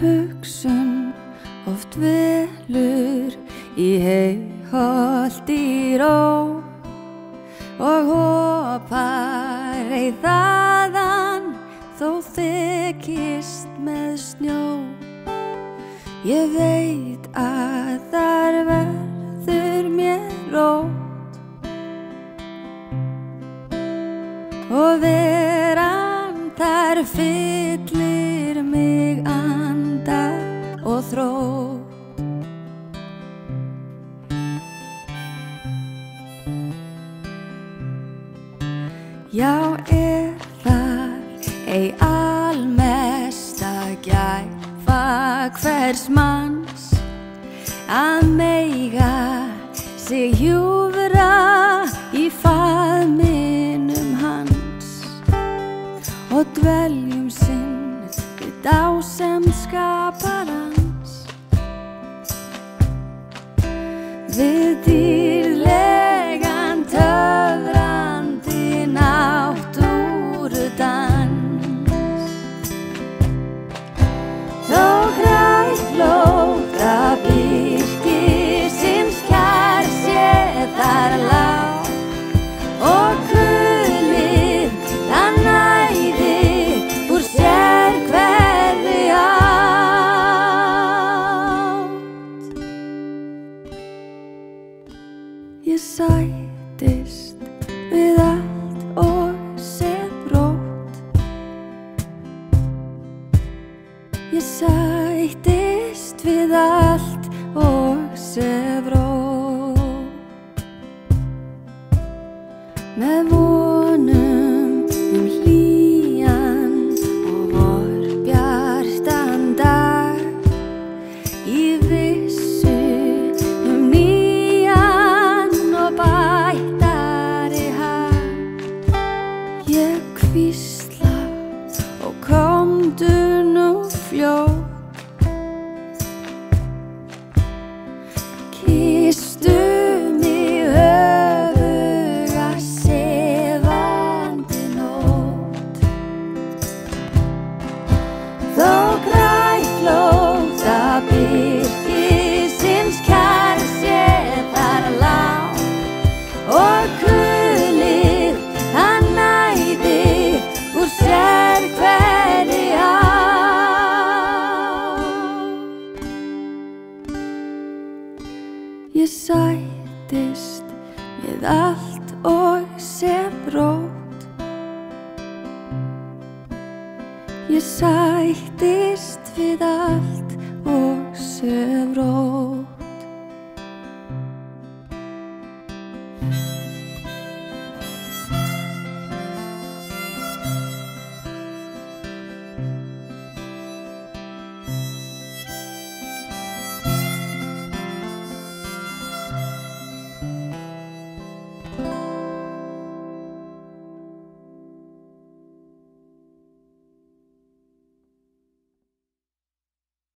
hugsun oft velur í heiholt í ró og hopar ei þaðan þó þykist með snjó. Ég veit að þar verður mér rót og veran þar fyllir Já, það ei almesta gæfa hvers manns að meiga sig hjúfra í faðminum hans? Og dveljum sinn við dásem skapar hans við dýrlegan Ég sætist við allt og sem rótt Með vonum fleurs Ég sætist við allt og sem rót Ég sætist við allt og sem rót